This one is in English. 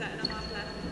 set and a half left.